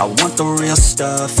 I want the real stuff,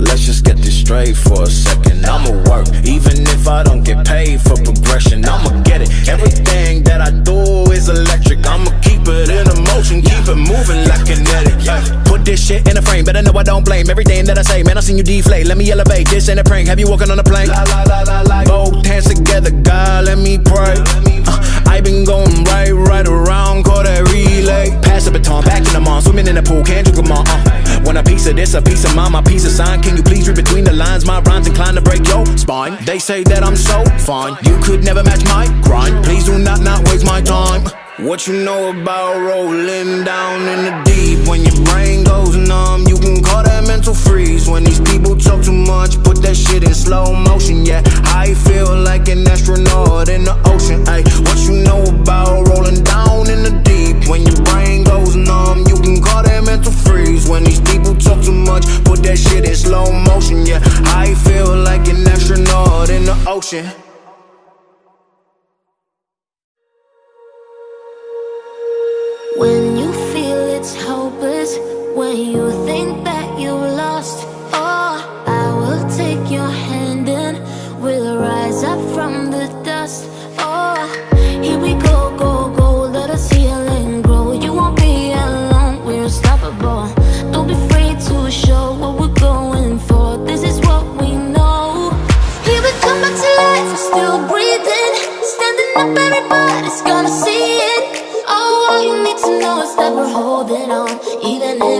Let's just get this straight for a second. I'ma work, even if I don't get paid for progression. I'ma get it. Everything that I do is electric. I'ma keep it in a motion, keep it moving like kinetic. Ay, Put this shit in a frame, better know I don't blame everything that I say. Man, I seen you deflate. Let me elevate. This ain't a prank. Have you walking on a plane? La, la, la, la, la. Both hands together, God, let me pray. Uh, I been going right, right around, call that relay. Pass the baton, back in the mall, swimming in the pool, can't drink them all. Uh. Want a piece of this, a piece of mine, my piece of sign. Can you please read between the lines? My rhymes inclined to break your spine. They say that I'm so fine, you could never match my grind. Please do not not waste my time. What you know about rolling down in the deep? When your brain goes numb, you can call that mental freeze. When these people talk too much, put that shit in slow motion. Yeah, I feel like an astronaut in the ocean. Ay, what you know about rolling down up, everybody's gonna see it. Oh, all you need to know is that we're holding on. Even if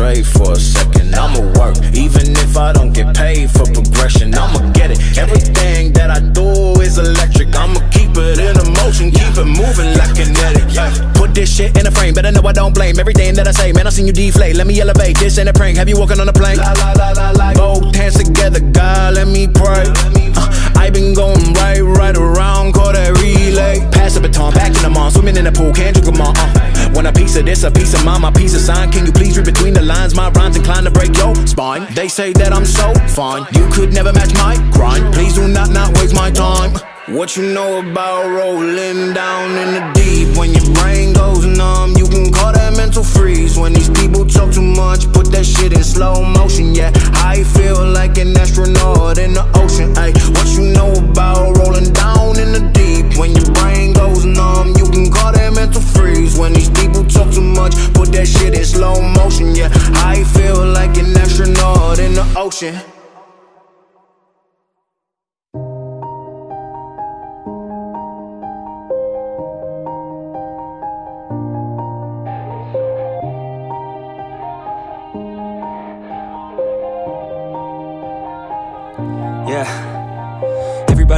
straight for a second. I'ma work, even if I don't get paid for progression. I'ma get it. Everything that I do is electric. I'ma keep it in motion, keep it moving like kinetic. Yeah. Put this shit in a frame, better know I don't blame everything that I say. Man, I seen you deflate. Let me elevate. This ain't a prank. Have you walking on a plane? La, la, la, la, la. Both hands together, God, let me pray. Uh, I been going right, right around, call that relay. Pass the baton, back in the mall, swimming in the pool, can't drink them all. Uh. Want a piece of this, a piece of mine, my piece of sign. Can you please read between the lines? My rhymes inclined to break your spine. They say that I'm so fine, you could never match my grind. Please do not not waste my time. What you know about rolling down in the deep? When your brain goes numb, you can call that mental freeze. When these people talk too much, put that shit in slow motion. Yeah, I feel like an astronaut in the ocean. Ay, what you know about rolling down in the deep? When your brain goes numb, you can call that. When these people talk too much, put that shit in slow motion. Yeah, I feel like an astronaut in the ocean.